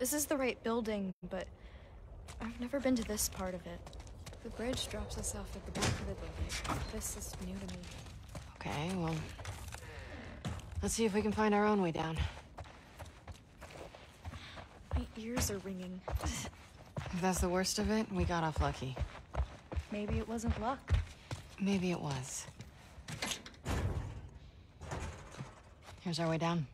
This is the right building, but I've never been to this part of it. The bridge drops us off at the back of the building. This is new to me. Okay, well... Let's see if we can find our own way down. My ears are ringing. If that's the worst of it, we got off lucky. Maybe it wasn't luck. Maybe it was. Here's our way down.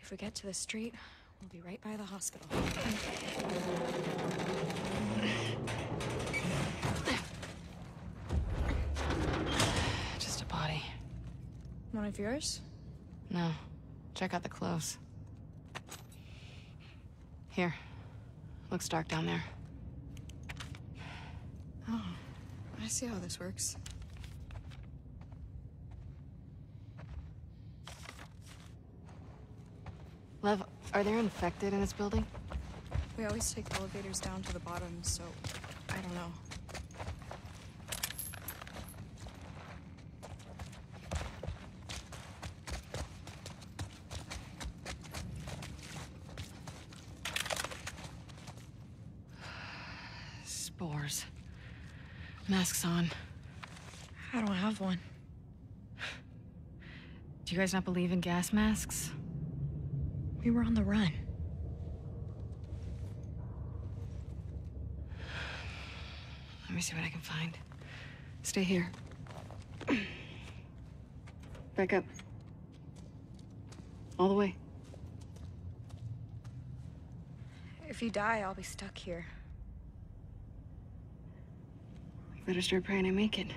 If we get to the street, we'll be right by the hospital. Just a body. One of yours? No. Check out the clothes. Here. Looks dark down there. Oh, I see how this works. Lev, are there infected in this building? We always take elevators down to the bottom, so I don't know. Spores. Masks on. I don't have one. Do you guys not believe in gas masks? We were on the run. Let me see what I can find. Stay here. Back up. All the way. If you die, I'll be stuck here. We better start praying I make it.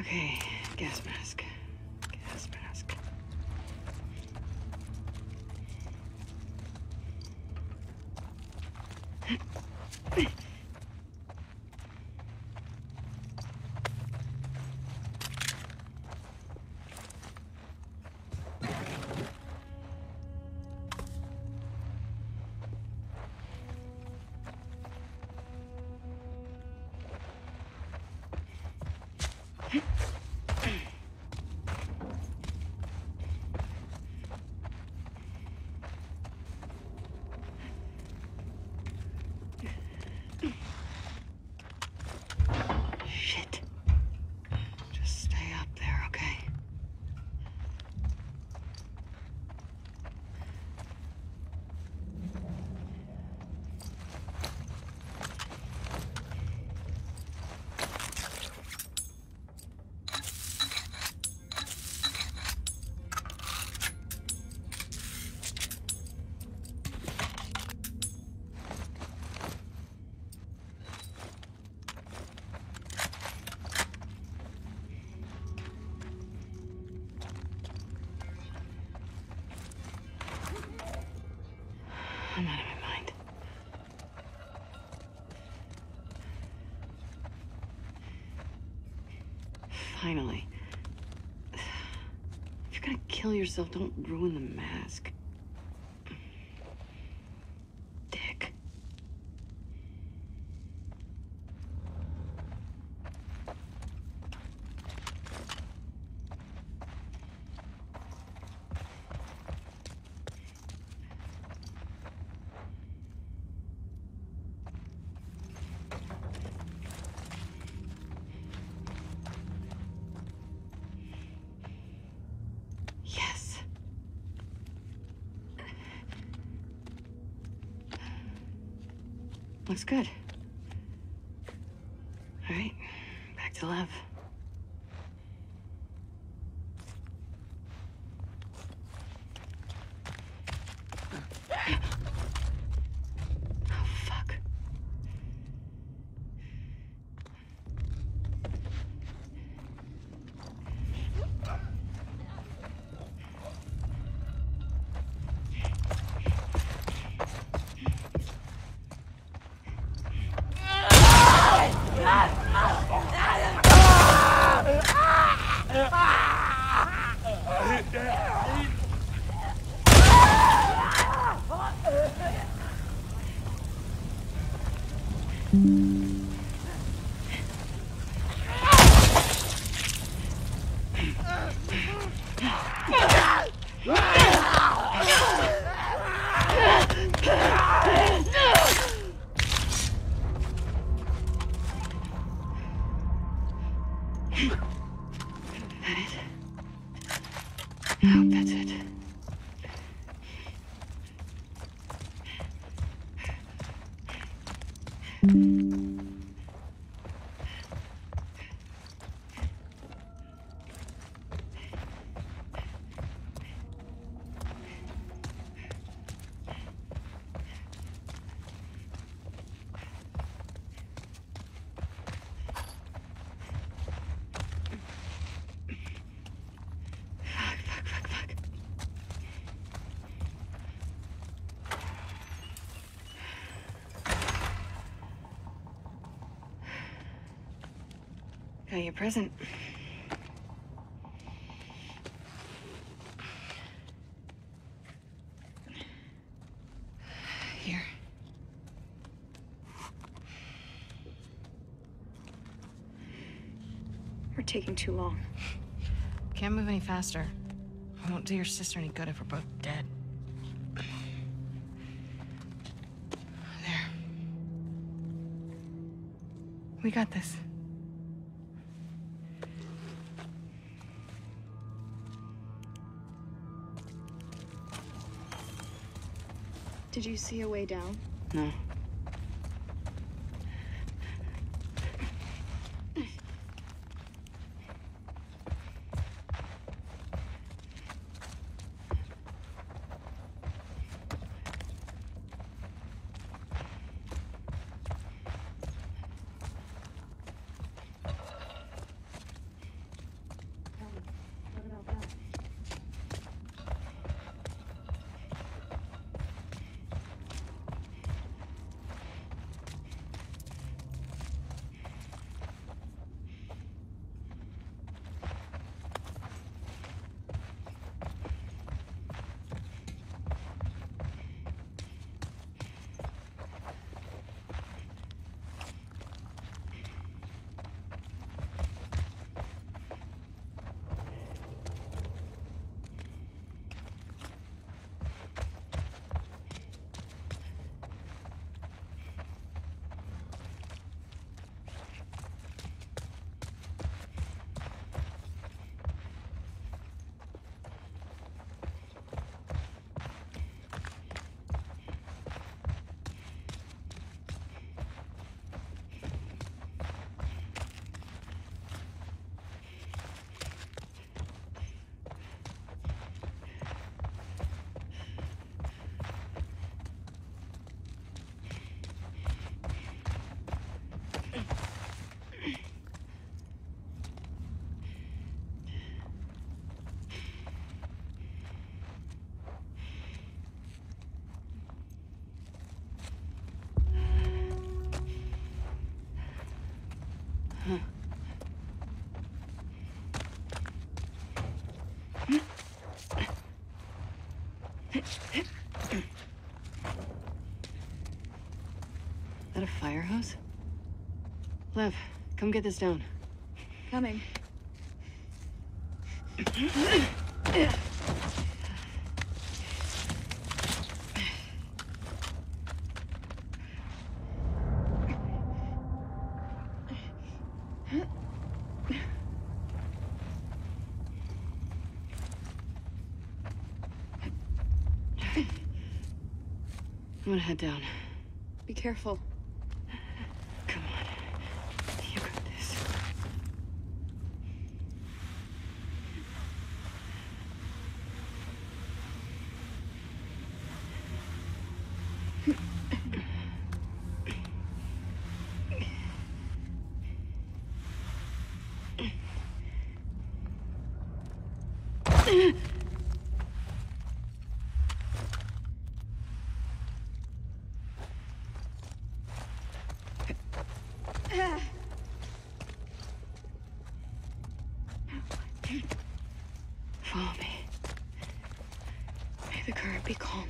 Okay, gas mask. Finally. If you're gonna kill yourself, don't ruin the mask. Looks good. Got your present. Here. We're taking too long. Can't move any faster. Won't do your sister any good if we're both dead. There. We got this. Did you see a way down? No. Fire hose? Lev, come get this down. Coming. I'm gonna head down. Be careful. Come on. You got this. Follow me. May the current be calm.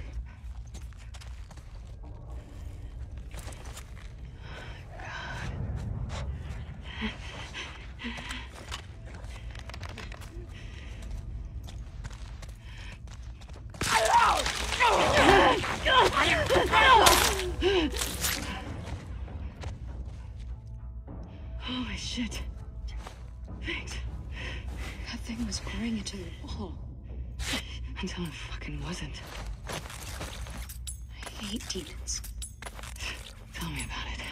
Holy shit. Thanks. That thing was growing into the wall. Until it fucking wasn't. I hate demons. Tell me about it.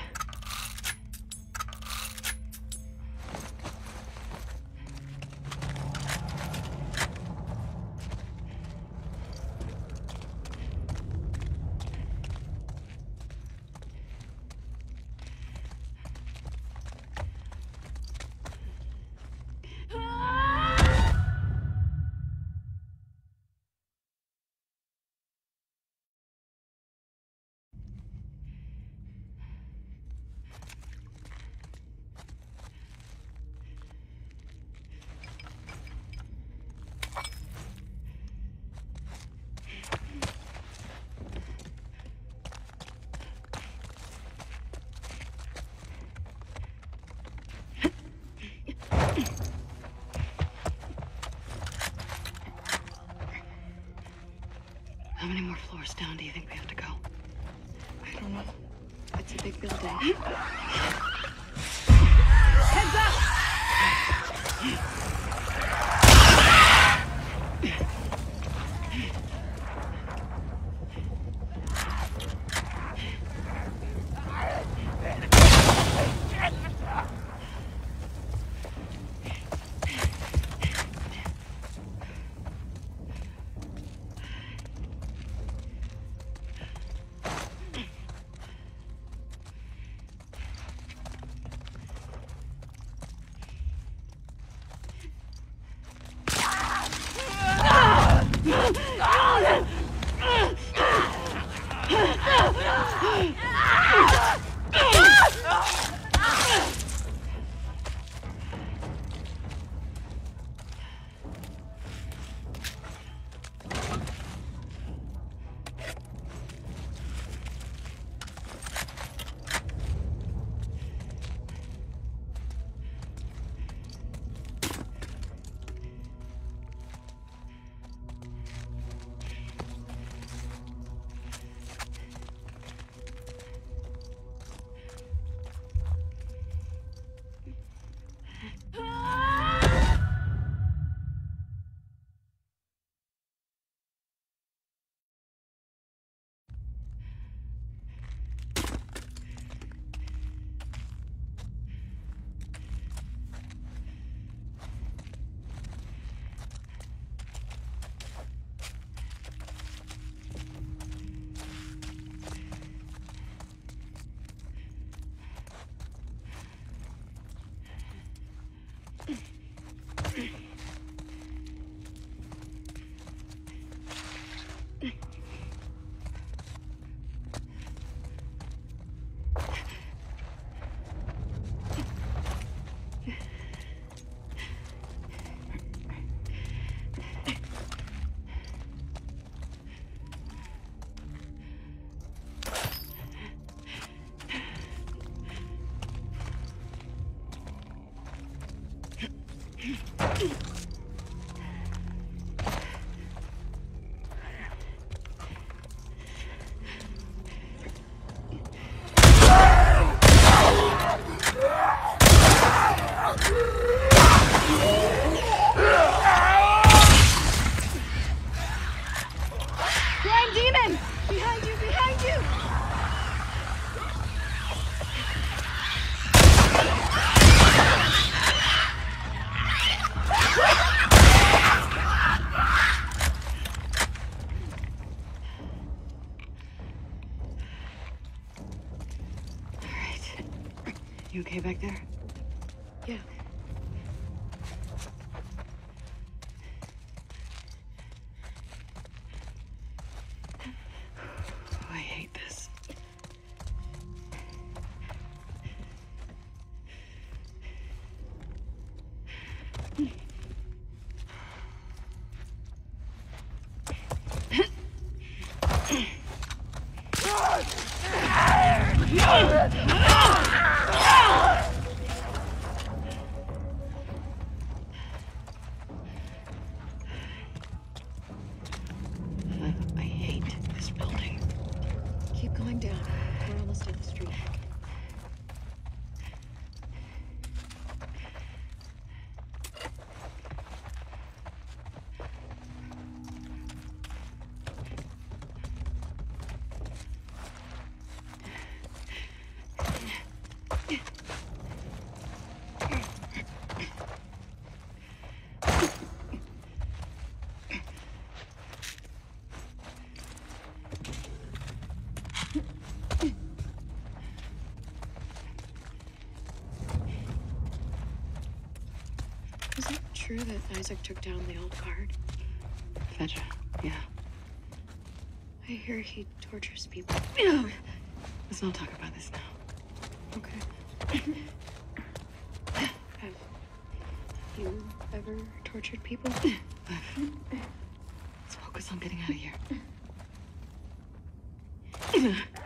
How many down do you think we have to go? I don't know. It's a big building. back there? True that Isaac took down the old guard? Fedra, yeah. I hear he tortures people. Let's not talk about this now. Okay. Have you ever tortured people? Let's focus on getting out of here.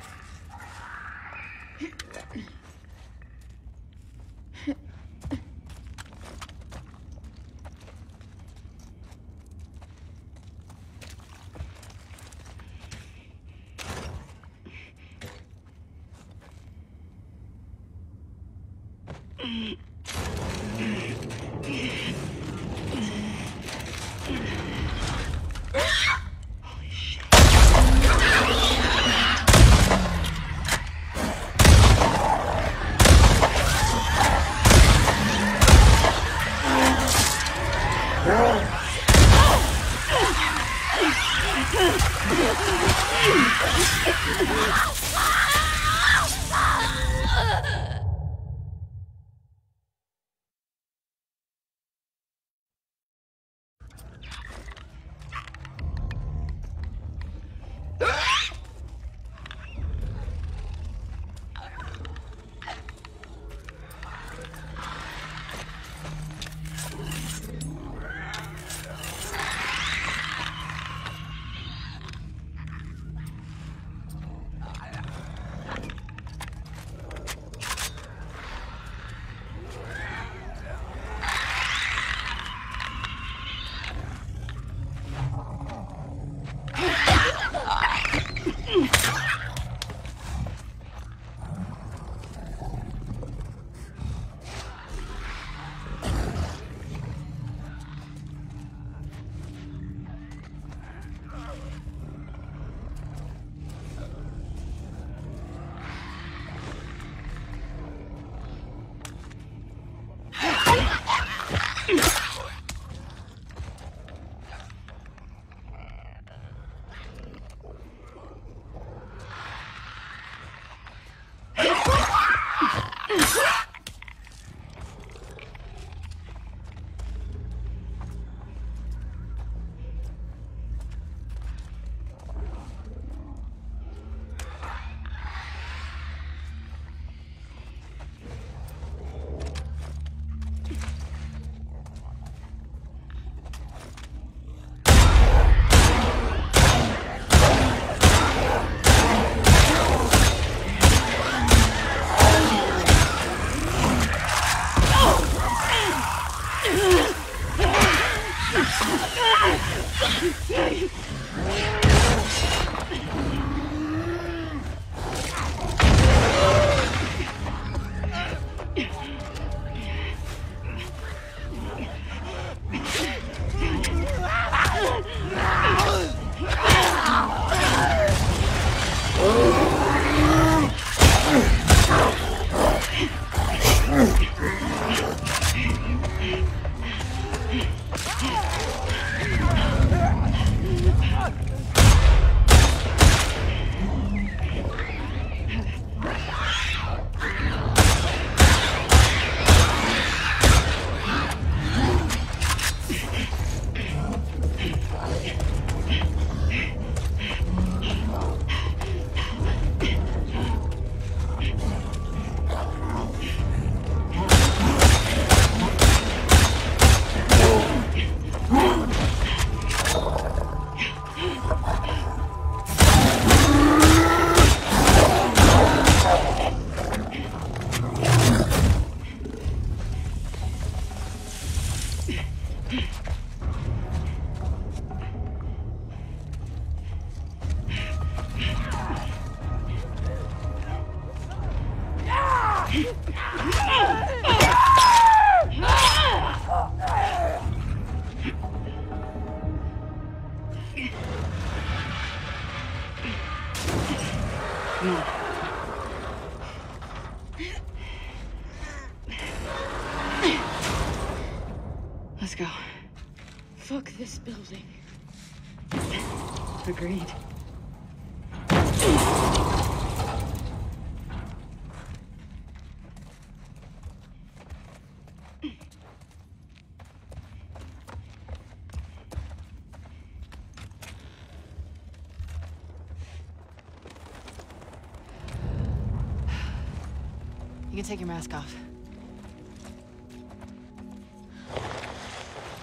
take your mask off.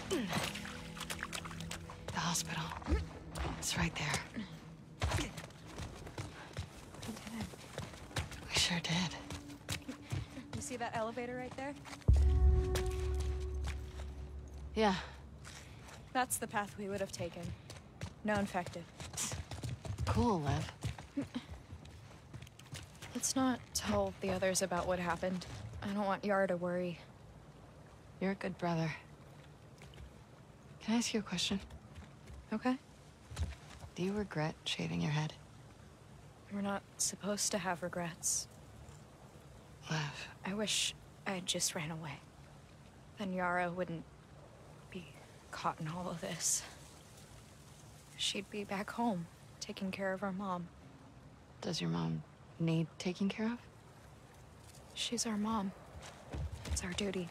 The hospital. It's right there. We sure did. You see that elevator right there? Yeah. That's the path we would have taken. No infected. Cool, Lev. Not tell the others about what happened. I don't want Yara to worry. You're a good brother. Can I ask you a question? Okay? Do you regret shaving your head? We're not supposed to have regrets. Lev. I wish I had just ran away. Then Yara wouldn't be caught in all of this. She'd be back home, taking care of her mom. Does your mom need taking care of? She's our mom. It's our duty.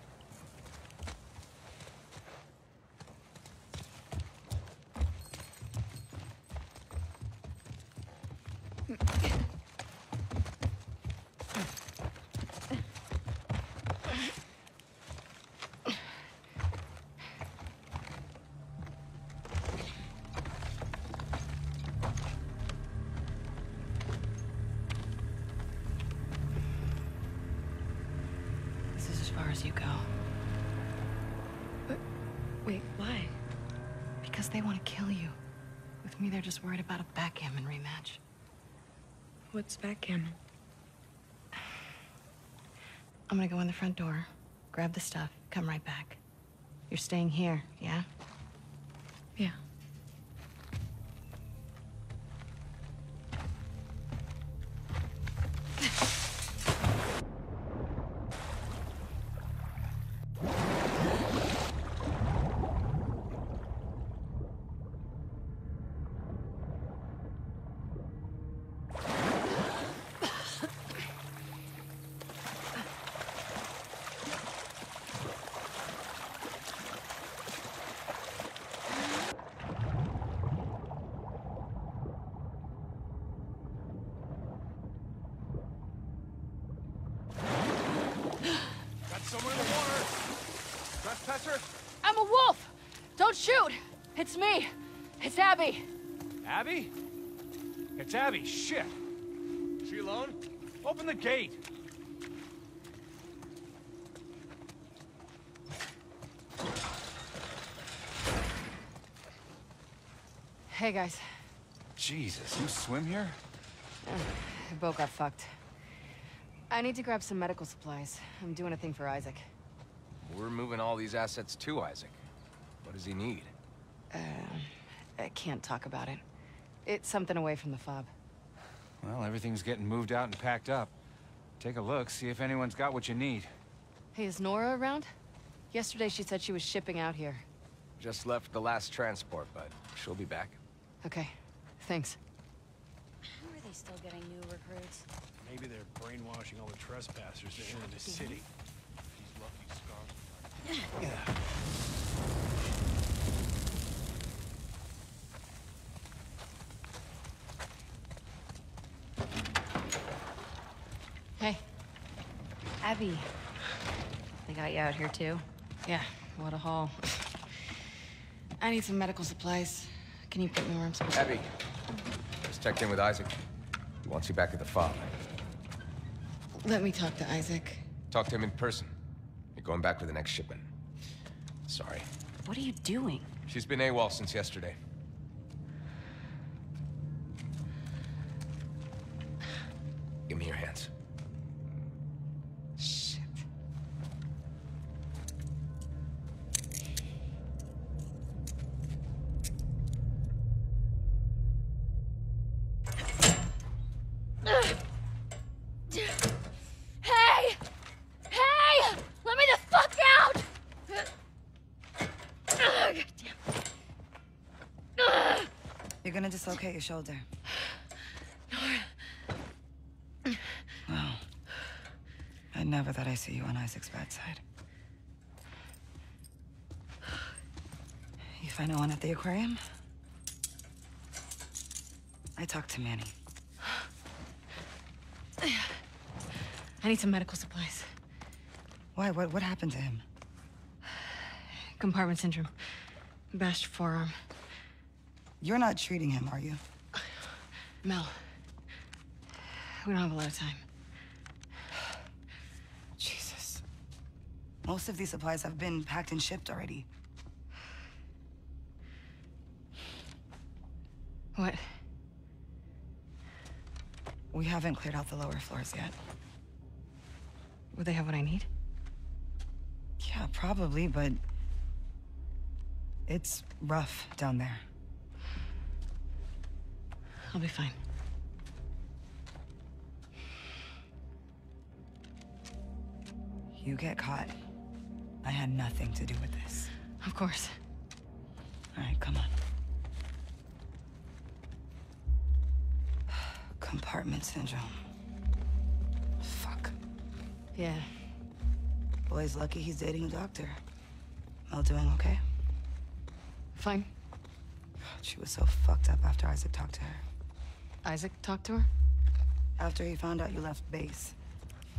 I'm gonna go in the front door, grab the stuff, come right back. You're staying here? Yeah. Abby. Shit. She alone? Open the gate. Hey, guys. Jesus, you swim here? The boat got fucked. I need to grab some medical supplies. I'm doing a thing for Isaac. We're moving all these assets to Isaac. What does he need? Uh, I can't talk about it. It's something away from the fob. Well, everything's getting moved out and packed up. Take a look, see if anyone's got what you need. Hey, is Nora around? Yesterday she said she was shipping out here. Just left the last transport, but she'll be back. Okay, thanks. How are they still getting new recruits? Maybe they're brainwashing all the trespassers to enter the city. These lucky scars. Hey. Abby. They got you out here too? Yeah, what a haul. I need some medical supplies. Can you put me where I'm supposed to Abby, just checked in with Isaac. He wants you back at the farm. Let me talk to Isaac. Talk to him in person. You're going back with the next shipment. Sorry. What are you doing? She's been AWOL since yesterday. Your shoulder. Well, I never thought I'd see you on Isaac's bad side. You find no one at the aquarium? I talked to Manny. I need some medical supplies. Why? What, what happened to him? Compartment syndrome. Bashed forearm. You're not treating him, are you? Mel. We don't have a lot of time. Jesus. Most of these supplies have been packed and shipped already. What? We haven't cleared out the lower floors yet. Would they have what I need? Yeah, probably, but... It's rough down there. I'll be fine. You get caught. I had nothing to do with this. Of course. All right, come on. Compartment syndrome. Fuck. Yeah. Boy's lucky he's dating a doctor. Mel doing okay? Fine. She was so fucked up after Isaac talked to her. Isaac talked to her? After he found out you left base,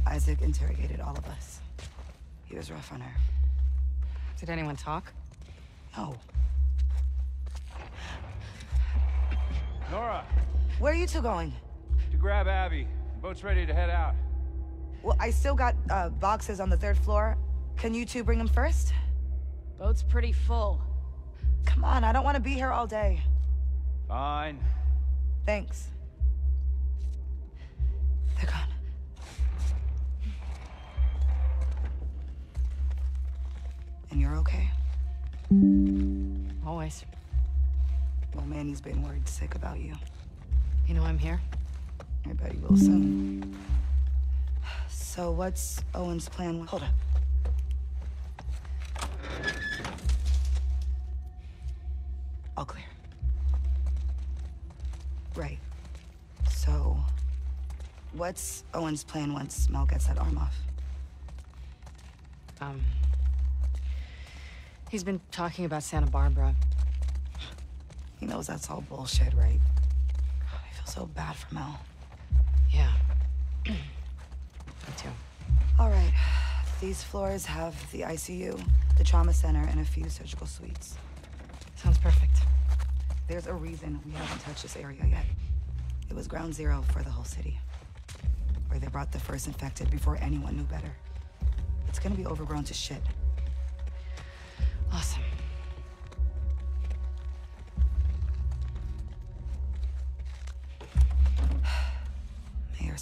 Isaac interrogated all of us. He was rough on her. Did anyone talk? No. Nora, Where are you two going? to grab Abby. The Boat's ready to head out. Well, I still got uh, boxes on the third floor. Can you two bring them first? Boat's pretty full. Come on, I don't want to be here all day. Fine. Thanks. You're okay? Always. Well, Manny's been worried sick about you. You know I'm here? I bet you will soon. So what's Owen's plan? Hold up. All clear. Right. So, what's Owen's plan once Mel gets that arm off? Um... He's been talking about Santa Barbara. He knows that's all bullshit, right? God, I feel so bad for Mel. Yeah. Me too. All right. These floors have the ICU, the trauma center, and a few surgical suites. Sounds perfect. There's a reason we haven't touched this area yet. It was ground zero for the whole city. Where they brought the first infected before anyone knew better. It's gonna be overgrown to shit.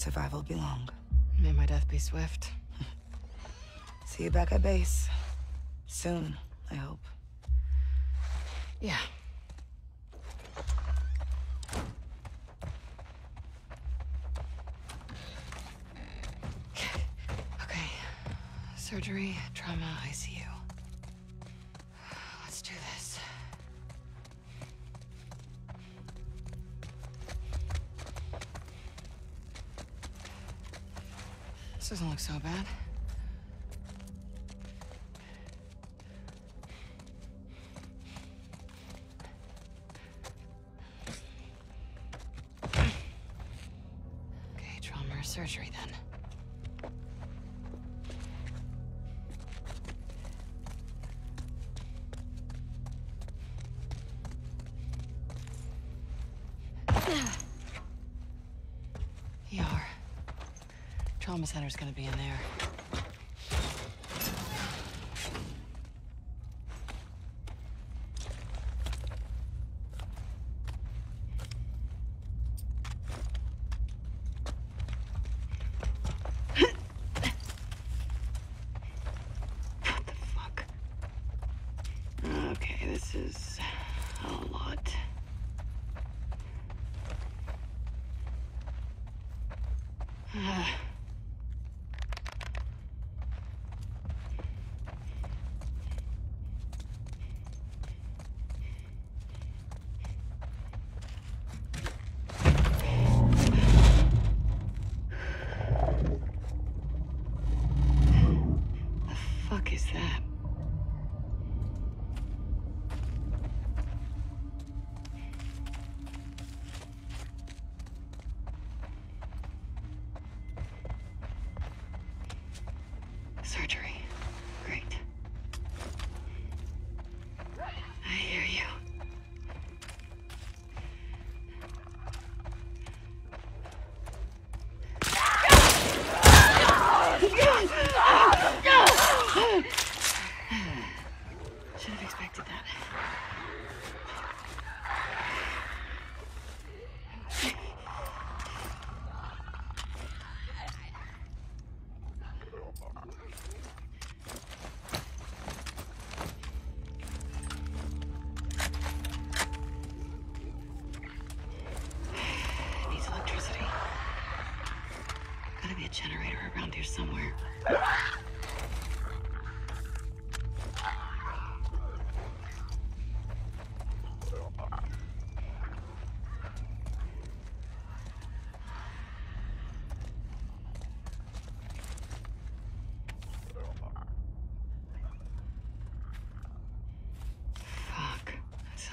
Survival be long. May my death be swift. See you back at base. Soon, I hope. Yeah. Trauma center's gonna be in there.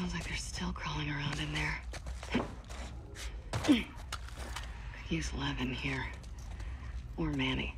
Sounds like they're still crawling around in there. Could use Levin here. Or Manny.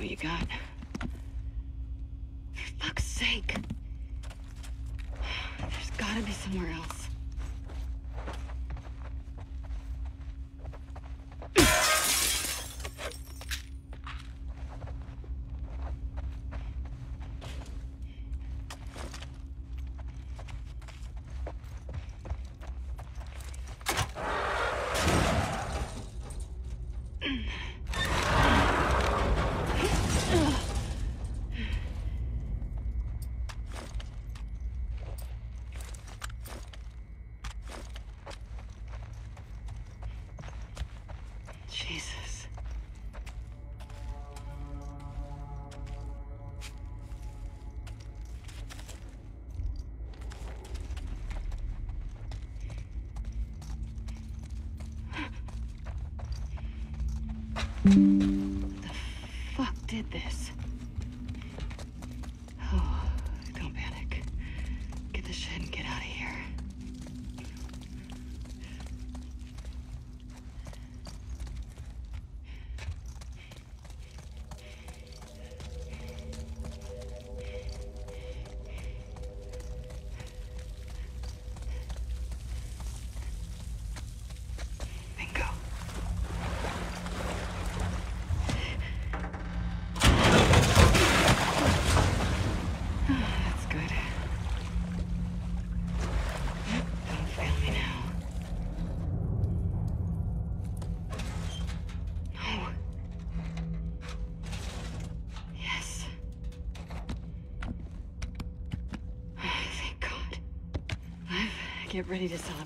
What you got. The get ready to celebrate.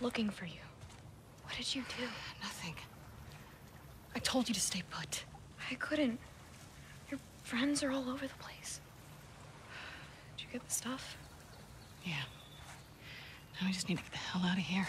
Looking for you. What did you do? Nothing. I told you to stay put. I couldn't. Your friends are all over the place. Did you get the stuff? Yeah. Now we just need to get the hell out of here.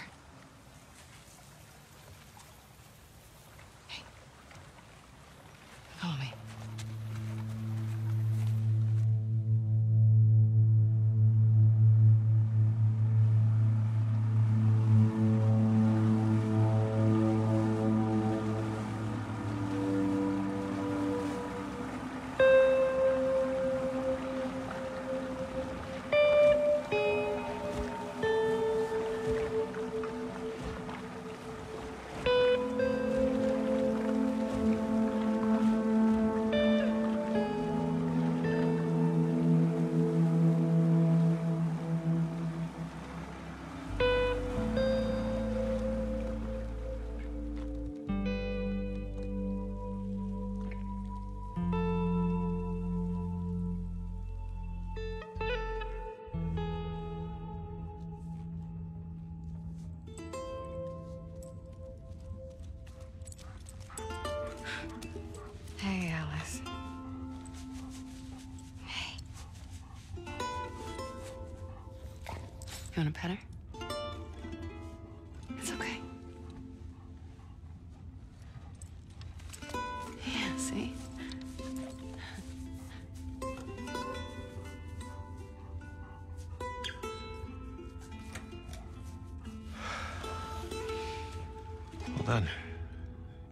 Done.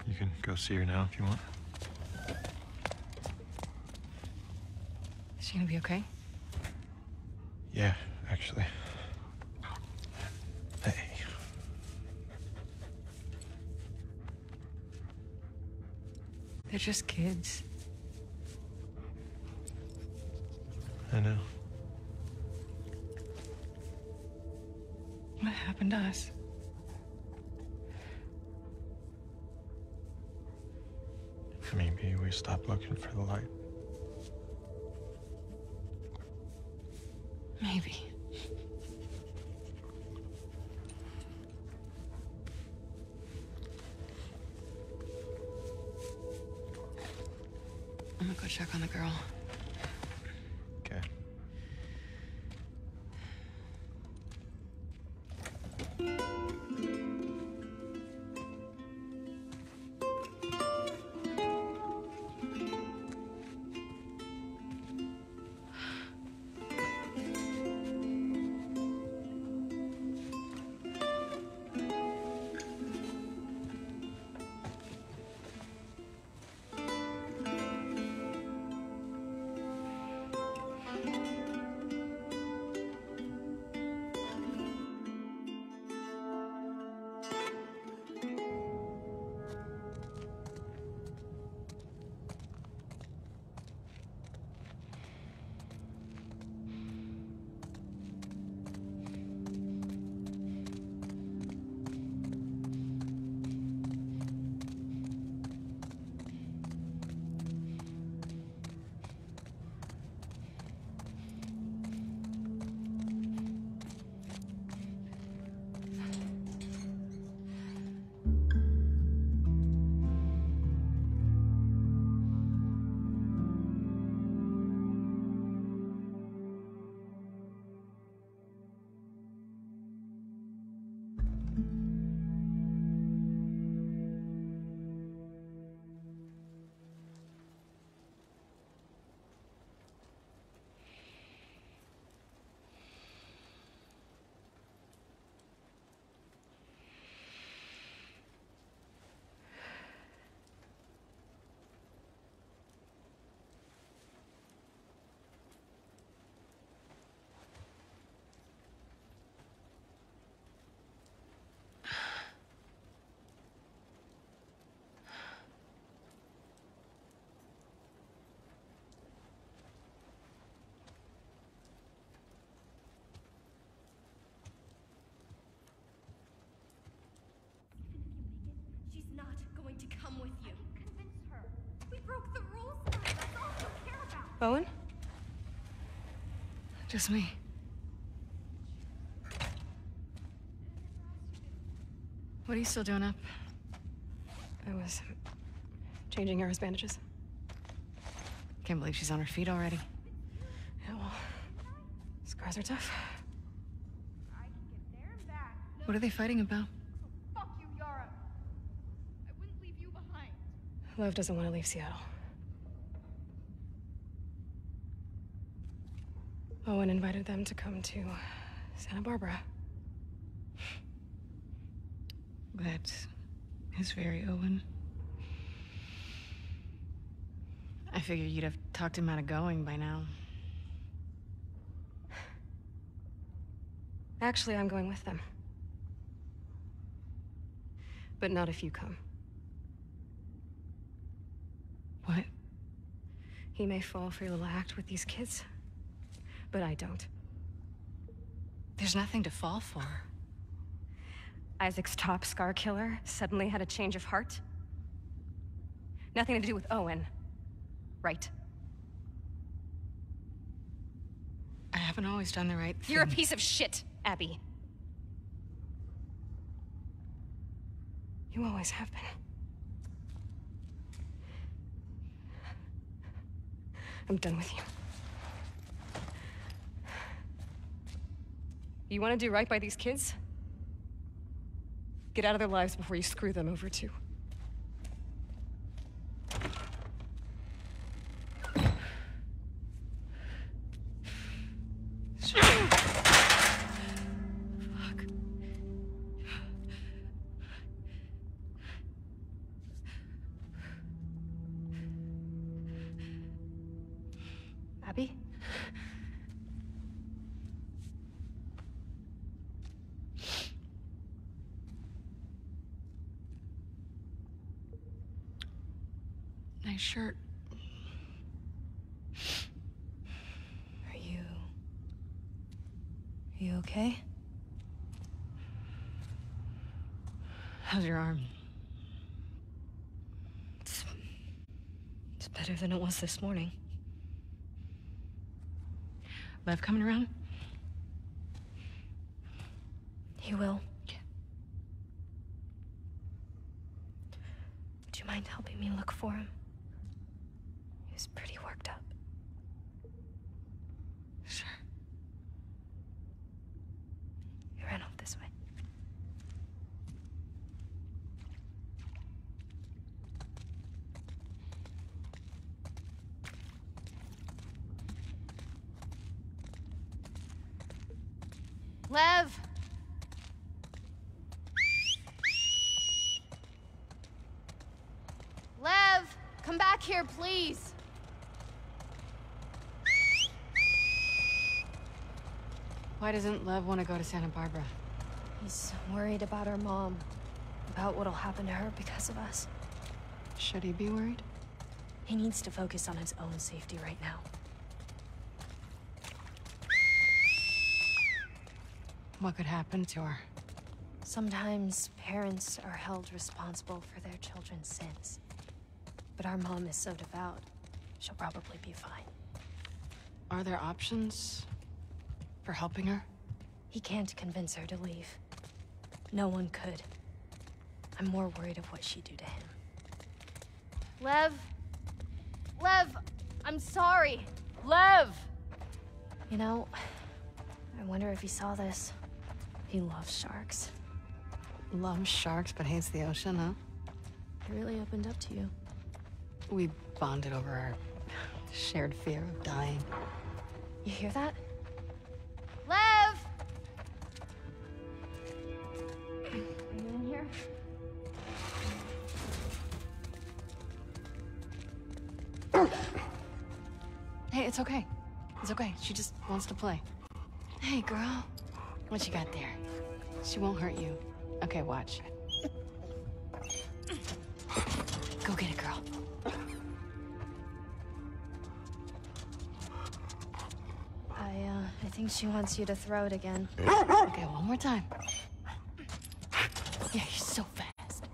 You can go see her now if you want. Is she gonna be okay? Yeah, actually. Hey. They're just kids. Stopped looking for the light. Just me. What are you still doing up? I was changing Yara's bandages. Can't believe she's on her feet already. Yeah, well, scars are tough. I can get there and back. No, What are they fighting about? fuck you, Yara. I wouldn't leave you behind. Lev doesn't want to leave Seattle. Owen invited them to come to Santa Barbara. That is very Owen. I figured you'd have talked him out of going by now. Actually, I'm going with them. But not if you come. What? He may fall for your little act with these kids, but I don't. There's nothing to fall for. Isaac's top scar killer suddenly had a change of heart? Nothing to do with Owen, right? I haven't always done the right thing. You're a piece of shit, Abby. You always have been. I'm done with you. You want to do right by these kids? Get out of their lives before you screw them over too. Shirt. Are you. Are you okay? How's your arm? It's. It's better than it was this morning. Lev coming around? He will. was pretty worked up. Sure. You ran off this way. Lev! Lev, come back here, please. Why doesn't Lev want to go to Santa Barbara? He's worried about our mom. About what'll happen to her because of us. Should he be worried? He needs to focus on his own safety right now. What could happen to her? Sometimes parents are held responsible for their children's sins. But our mom is so devout, she'll probably be fine. Are there options for helping her? He can't convince her to leave. No one could. I'm more worried of what she'd do to him. Lev! Lev! I'm sorry! Lev! You know, I wonder if he saw this. He loves sharks. Loves sharks but hates the ocean, huh? He really opened up to you. We bonded over our shared fear of dying. You hear that? It's okay. It's okay. She just wants to play. Hey, girl. What you got there? She won't hurt you. Okay, watch. Go get it, girl. I, uh, I think she wants you to throw it again. Okay, one more time. Yeah, you're so fast.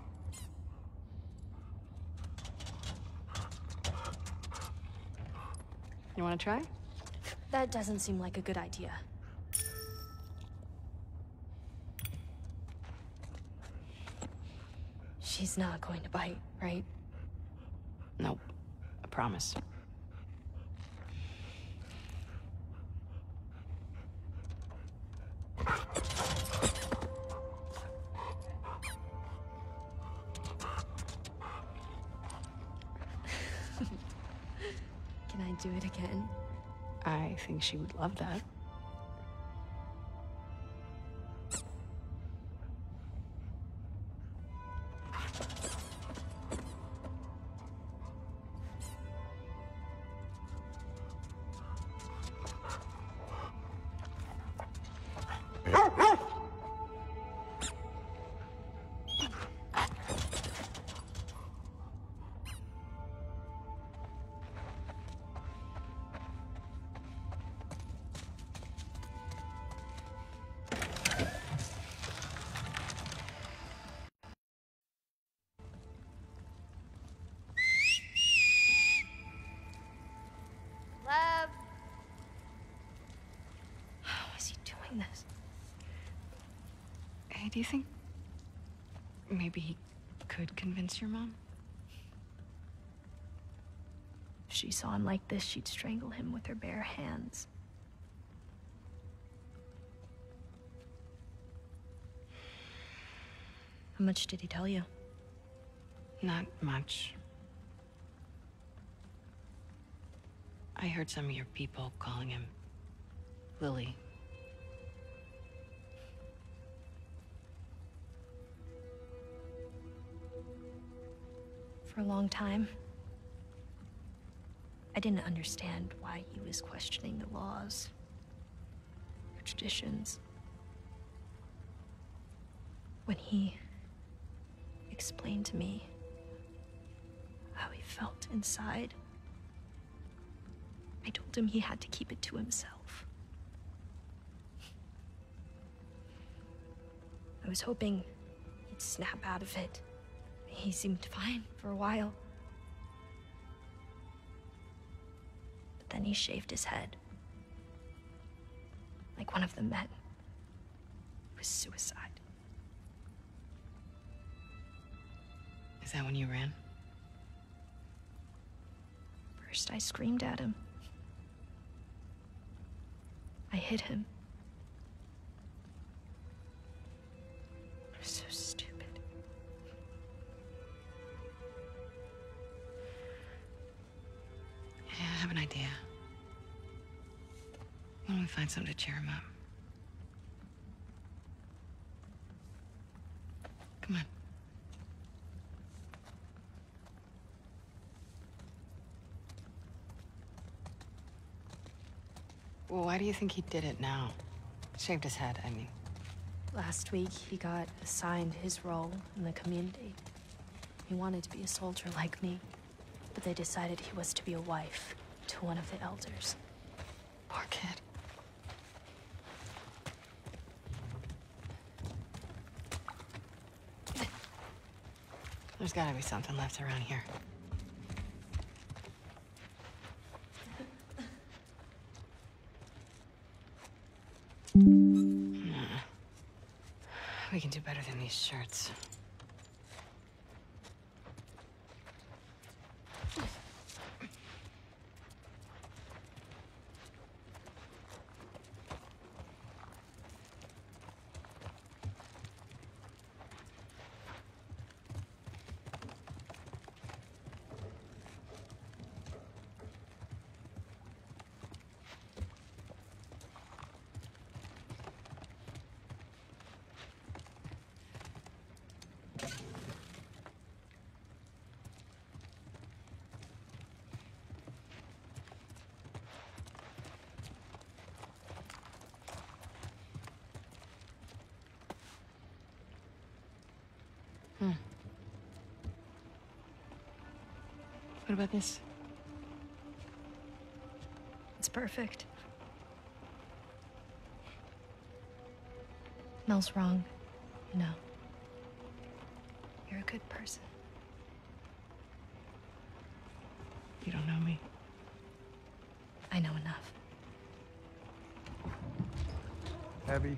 You want to try? That doesn't seem like a good idea. She's not going to bite, right? Nope. I promise. Think she would love that. Your mom? If she saw him like this, she'd strangle him with her bare hands. How much did he tell you? Not much. I heard some of your people calling him Lily. For a long time, I didn't understand why he was questioning the laws, the traditions. When he explained to me how he felt inside, I told him he had to keep it to himself. I was hoping he'd snap out of it. He seemed fine for a while. But then he shaved his head. Like one of the men. It was suicide. Is that when you ran? First, I screamed at him. I hit him. Find something to cheer him up? Come on. Well, why do you think he did it now? Shaved his head, I mean. Last week, he got assigned his role in the community. He wanted to be a soldier like me, but they decided he was to be a wife to one of the elders. Poor kid. There's gotta be something left around here. We can do better than these shirts. Hmm. What about this? It's perfect. Mel's wrong, you know. You're a good person. You don't know me. I know enough. Abby,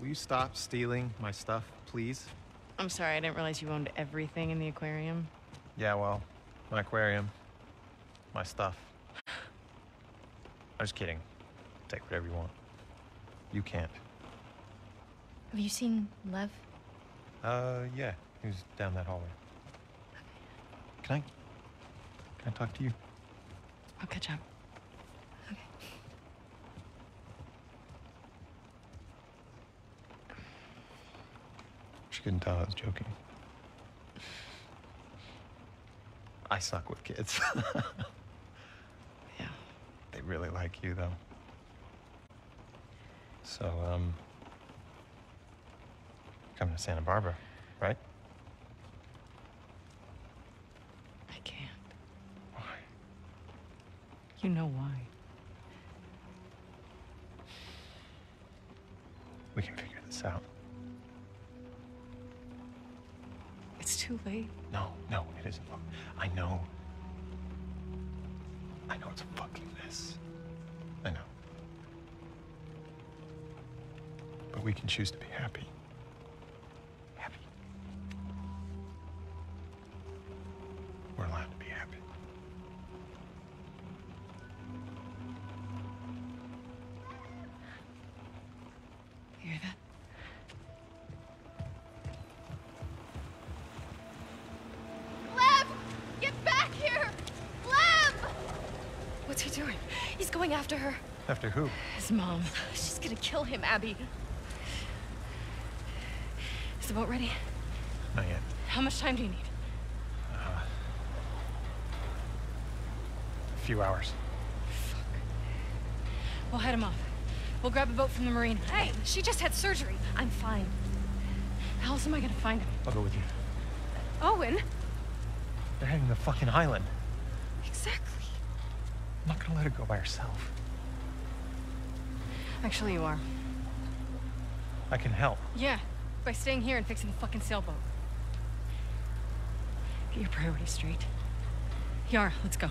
will you stop stealing my stuff, please? I'm sorry, I didn't realize you owned everything in the aquarium. Yeah, well, my aquarium, my stuff. I'm just kidding. Take whatever you want. You can't. Have you seen Lev? Uh, yeah, he was down that hallway. Can I? Can I talk to you? I'll catch up. Okay. She couldn't tell I was joking. I suck with kids. yeah. They really like you, though. So, um, coming to Santa Barbara, right? I can't. Why? You know why. We can figure this out. Too late. No, no, it isn't. Look, I know. I know it's a fucking mess. I know. But we can choose to be happy. Happy. After who? His mom. She's gonna kill him, Abby. Is the boat ready? Not yet. How much time do you need? Uh, a few hours. Fuck. We'll head him off. We'll grab a boat from the marina. Hey, she just had surgery. I'm fine. How else am I gonna find him? I'll go with you. Owen? They're heading to the fucking island. Exactly. I'm not gonna let her go by herself. Actually, you are. I can help. Yeah, by staying here and fixing the fucking sailboat. Get your priorities straight. Yara, let's go.